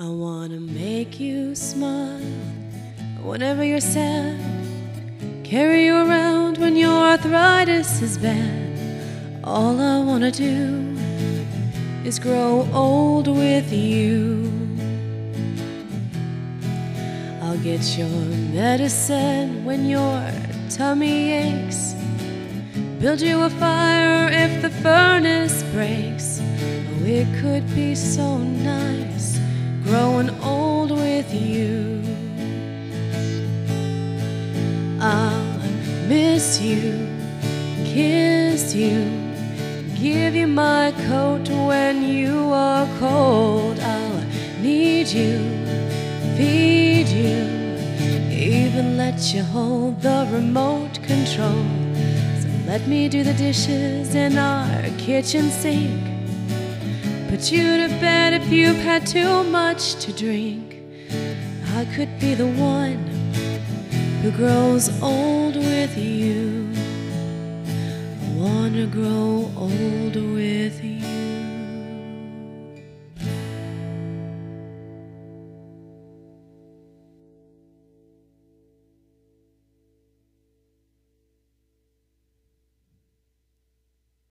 I wanna make you smile whenever you're sad. Carry you around when your arthritis is bad. All I wanna do is grow old with you. I'll get your medicine when your tummy aches. Build you a fire if the furnace breaks. Oh, it could be so nice with you. I'll miss you, kiss you, give you my coat when you are cold. I'll need you, feed you, even let you hold the remote control. So let me do the dishes in our kitchen sink. Put you to bed if you've had too much to drink. I could be the one who grows old with you. I wanna grow old with you.